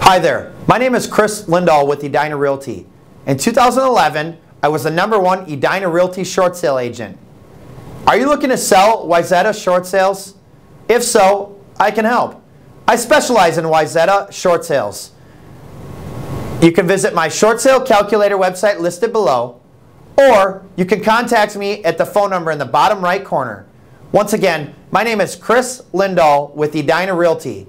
Hi there, my name is Chris Lindahl with Edina Realty. In 2011, I was the number one Edina Realty short sale agent. Are you looking to sell Wayzata short sales? If so, I can help. I specialize in Wayzata short sales. You can visit my short sale calculator website listed below, or you can contact me at the phone number in the bottom right corner. Once again, my name is Chris Lindahl with Edina Realty.